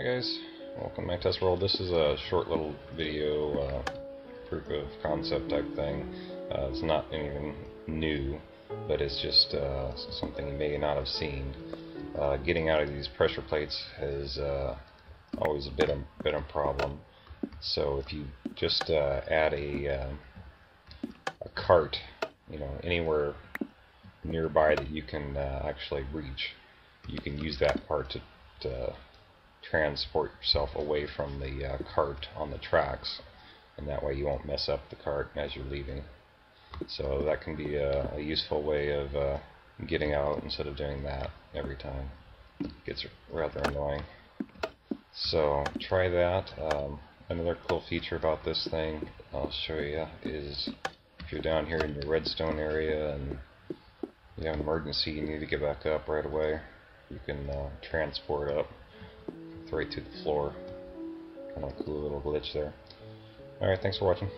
guys, welcome back to my test world. This is a short little video uh, proof of concept type thing. Uh, it's not anything new, but it's just uh, something you may not have seen. Uh, getting out of these pressure plates is uh, always a bit of, bit of a problem. So if you just uh, add a, a cart, you know, anywhere nearby that you can actually reach, you can use that part to, to transport yourself away from the uh, cart on the tracks and that way you won't mess up the cart as you're leaving. So that can be a, a useful way of uh, getting out instead of doing that every time. It gets rather annoying. So try that. Um, another cool feature about this thing I'll show you is if you're down here in your redstone area and you have an emergency you need to get back up right away, you can uh, transport up right to the floor. Kind of a cool little glitch there. Alright, thanks for watching.